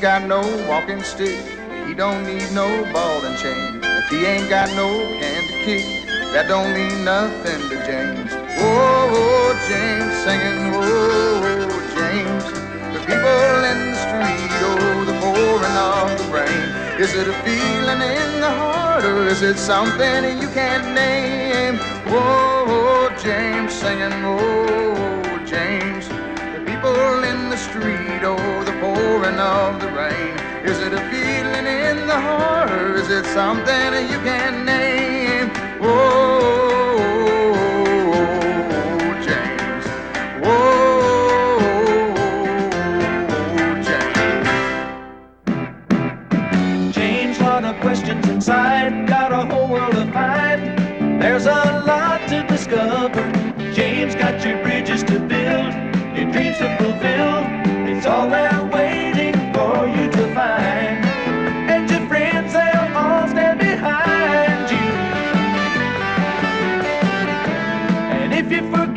got no walking stick, he don't need no ball and chain. If he ain't got no can to kick, that don't mean nothing to James. Oh, oh James singing, oh, oh, James. The people in the street, oh, the pouring of the rain. Is it a feeling in the heart or is it something you can't name? Oh, oh James singing, oh, James. The people in the street, oh, the pouring of the. Is it a feeling in the heart or is it something you can't name? Oh, James. Oh, James. James, lot of questions inside, got a whole world to find. There's a lot to discover. James got your bridges to build, your dreams to fulfill. And